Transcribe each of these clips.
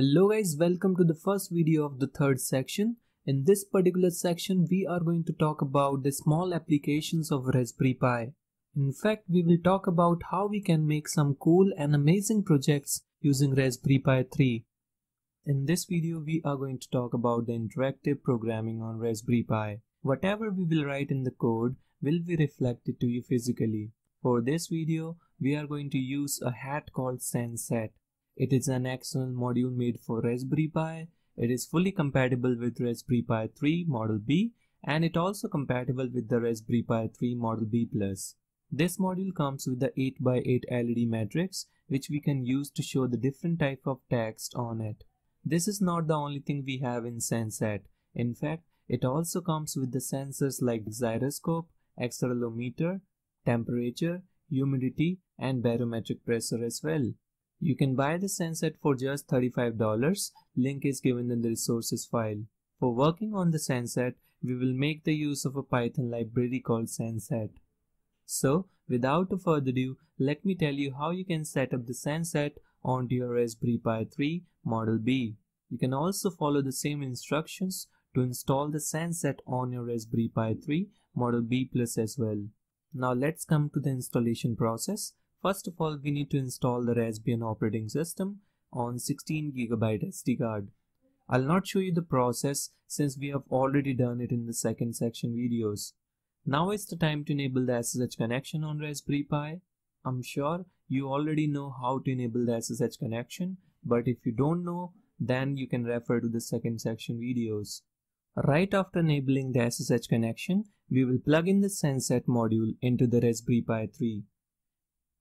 Hello guys, welcome to the first video of the third section. In this particular section, we are going to talk about the small applications of Raspberry Pi. In fact, we will talk about how we can make some cool and amazing projects using Raspberry Pi 3. In this video, we are going to talk about the interactive programming on Raspberry Pi. Whatever we will write in the code will be reflected to you physically. For this video, we are going to use a hat called Sense HAT. It is an external module made for Raspberry Pi. It is fully compatible with Raspberry Pi 3 Model B and it also compatible with the Raspberry Pi 3 Model B+. This module comes with the 8x8 LED matrix which we can use to show the different type of text on it. This is not the only thing we have in Sense HAT. In fact, it also comes with the sensors like gyroscope, accelerometer, temperature, humidity and barometric pressure as well. You can buy the Sense HAT for just $35. Link is given in the resources file. For working on the Sense HAT, we will make the use of a Python library called Sense HAT. So, without further ado, let me tell you how you can set up the Sense HAT onto your Raspberry Pi 3 Model B. You can also follow the same instructions to install the Sense HAT on your Raspberry Pi 3 Model B Plus as well. Now let's come to the installation process. First of all, we need to install the Raspbian operating system on 16GB SD card. I'll not show you the process since we have already done it in the second section videos. Now is the time to enable the SSH connection on Raspberry Pi. I'm sure you already know how to enable the SSH connection, but if you don't know, then you can refer to the second section videos. Right after enabling the SSH connection, we will plug in the Sense HAT module into the Raspberry Pi 3.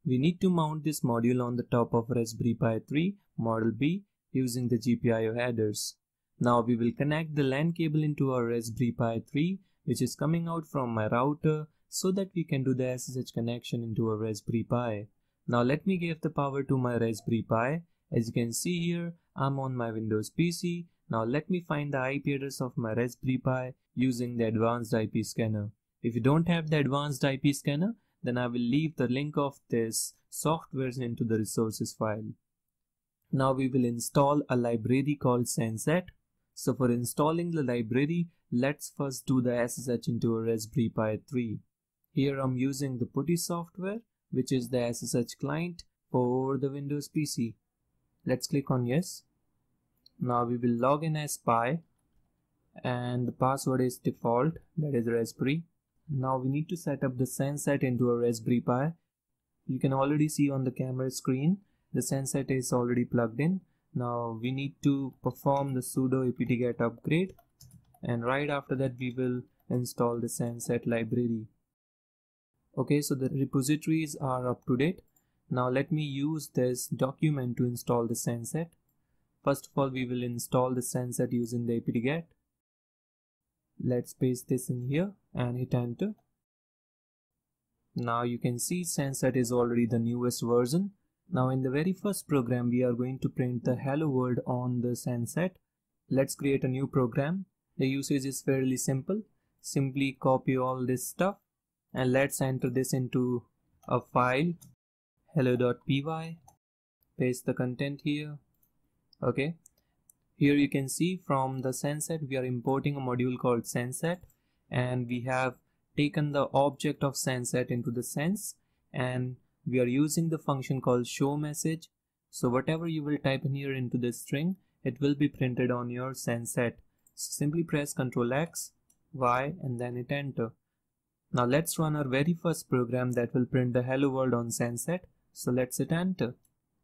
We need to mount this module on the top of Raspberry Pi 3 Model B using the GPIO headers. Now we will connect the LAN cable into our Raspberry Pi 3 which is coming out from my router so that we can do the SSH connection into a Raspberry Pi. Now let me give the power to my Raspberry Pi. As you can see here, I'm on my Windows PC. Now let me find the IP address of my Raspberry Pi using the advanced IP scanner. If you don't have the advanced IP scanner, then I will leave the link of this software into the resources file. Now we will install a library called Sense HAT. So for installing the library, let's first do the SSH into a Raspberry Pi 3. Here I'm using the PuTTY software, which is the SSH client for the Windows PC. Let's click on yes. Now we will log in as Pi and the password is default, that is Raspberry. Now we need to set up the Sense HAT into a Raspberry Pi. You can already see on the camera screen the Sense HAT is already plugged in. Now we need to perform the sudo apt-get upgrade and right after that we will install the Sense HAT library. Okay, so the repositories are up to date. Now let me use this document to install the Sense HAT. First of all, we will install the Sense HAT using the apt-get let's paste this in here and hit enter. Now you can see Sense HAT is already the newest version. Now in the very first program we are going to print the hello world on the Sense HAT let's create a new program. The usage is fairly simple. Simply copy all this stuff and let's enter this into a file hello.py paste the content here. Okay here you can see from the Sense HAT we are importing a module called Sense HAT and we have taken the object of Sense HAT into the sense and we are using the function called show message. So whatever you will type in here into the string, it will be printed on your Sense HAT. So simply press Ctrl X, Y and then hit enter. Now let's run our very first program that will print the hello world on Sense HAT. So let's hit enter.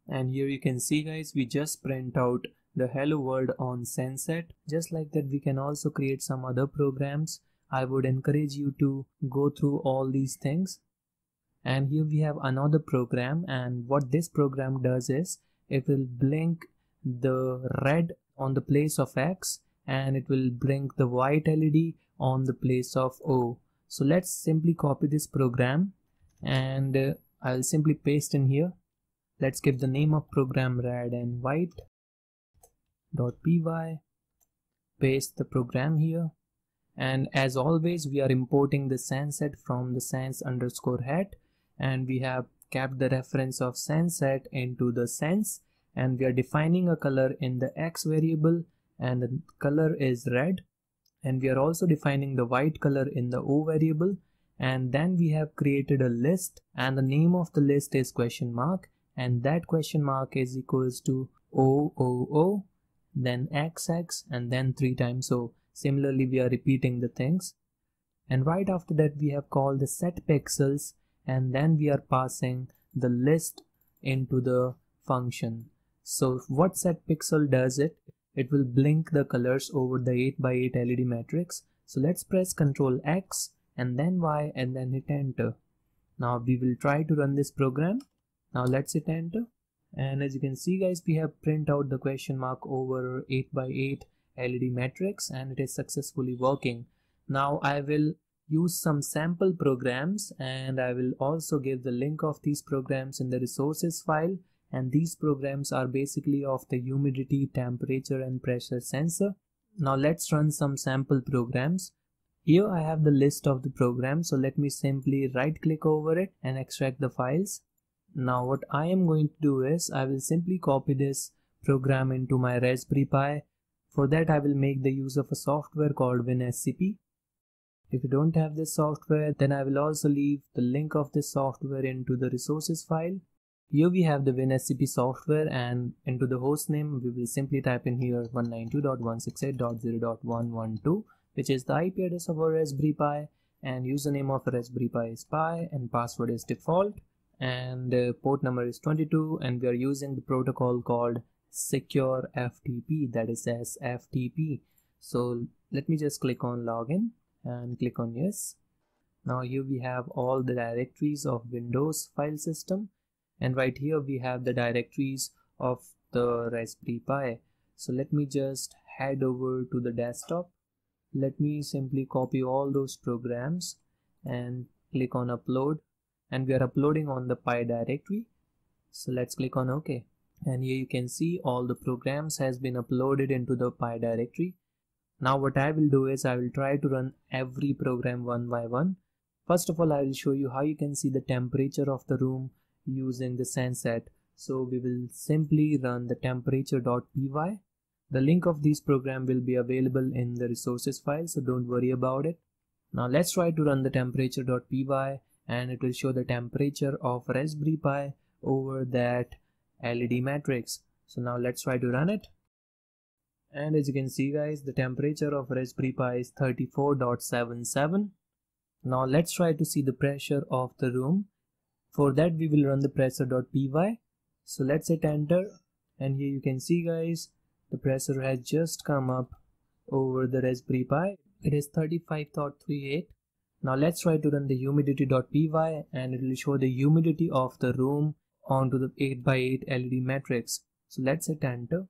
And here you can see guys, we just print out the hello world on Sense HAT. Just like that we can also create some other programs. I would encourage you to go through all these things. And here we have another program and what this program does is it will blink the red on the place of X and it will blink the white LED on the place of O. So let's simply copy this program and uh, I'll simply paste in here. Let's give the name of program red and white py. Paste the program here. And as always we are importing the Sense HAT from the sense underscore hat. And we have kept the reference of Sense HAT into the sense. And we are defining a color in the x variable. And the color is red. And we are also defining the white color in the o variable. And then we have created a list. And the name of the list is question mark. And that question mark is equals to o o o then xx and then 3 times. So similarly we are repeating the things. And right after that we have called the set pixels and then we are passing the list into the function. So what set pixel does it? It will blink the colors over the 8x8 LED matrix. So let's press ctrl X and then Y and then hit enter. Now we will try to run this program. Now let's hit enter and as you can see guys we have print out the question mark over 8x8 LED matrix and it is successfully working. Now I will use some sample programs and I will also give the link of these programs in the resources file. And these programs are basically of the humidity temperature and pressure sensor. Now let's run some sample programs. Here I have the list of the programs so let me simply right click over it and extract the files now what I am going to do is I will simply copy this program into my Raspberry Pi. For that I will make the use of a software called WinSCP. If you don't have this software then I will also leave the link of this software into the resources file. Here we have the WinSCP software and into the host name we will simply type in here 192.168.0.112 which is the IP address of our Raspberry Pi and username of Raspberry Pi is Pi and password is default and uh, port number is 22 and we are using the protocol called secure FTP that is SFTP so let me just click on login and click on yes. Now here we have all the directories of Windows file system and right here we have the directories of the Raspberry Pi. So let me just head over to the desktop. Let me simply copy all those programs and click on upload and we are uploading on the pi directory so let's click on ok and here you can see all the programs has been uploaded into the pi directory now what I will do is I will try to run every program one by one first of all I will show you how you can see the temperature of the room using the Sense HAT. So we will simply run the temperature.py. The link of this program will be available in the resources file so don't worry about it. Now let's try to run the temperature.py and it will show the temperature of Raspberry Pi over that LED matrix. So now let's try to run it. And as you can see guys, the temperature of Raspberry Pi is 34.77. Now let's try to see the pressure of the room for that we will run the pressure.py. So let's hit enter and here you can see guys the pressure has just come up over the Raspberry Pi. It is 35.38. Now let's try to run the humidity.py and it will show the humidity of the room onto the 8x8 LED matrix. So let's hit enter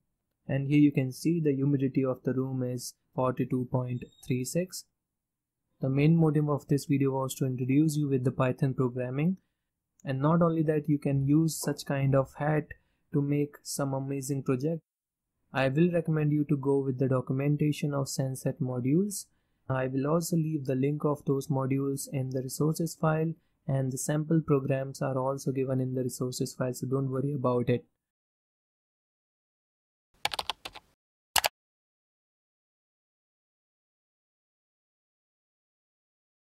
and here you can see the humidity of the room is 42.36. The main motive of this video was to introduce you with the Python programming and not only that you can use such kind of hat to make some amazing project I will recommend you to go with the documentation of Sense HAT modules I will also leave the link of those modules in the resources file and the sample programs are also given in the resources file so don't worry about it